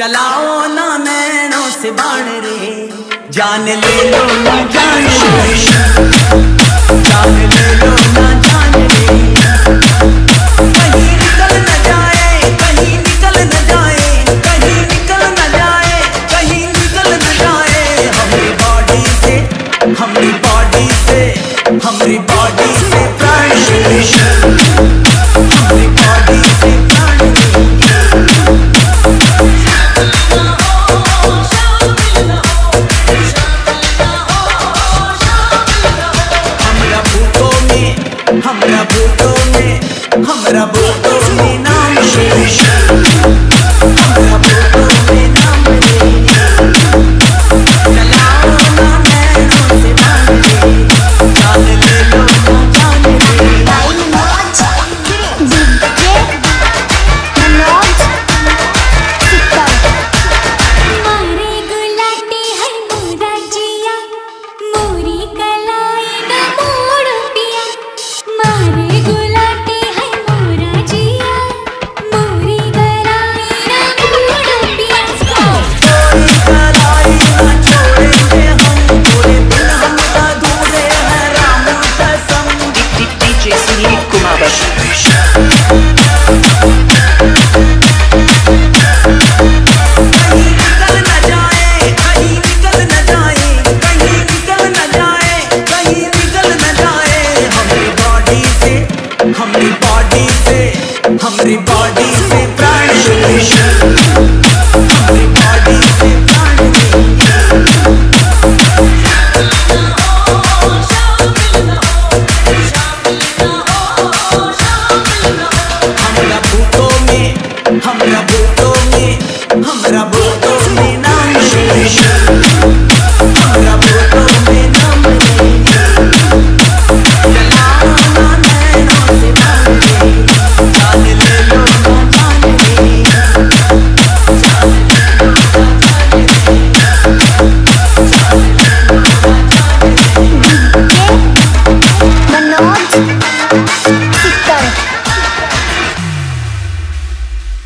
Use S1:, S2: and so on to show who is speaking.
S1: चलाओ ना नैनों से बाण रे। जान ले लो ना जान जान ले लो ना जान कहीं निकल न जाए, कहीं निकल न जाए, कहीं निकल न जाए, कहीं निकल न जाए। हमारी बॉडी से, हमारी बॉडी से, हमारी बॉडी से हमरा भूतों में हमरा भूतों हमारी बॉडी से हमारी बॉडी से प्राण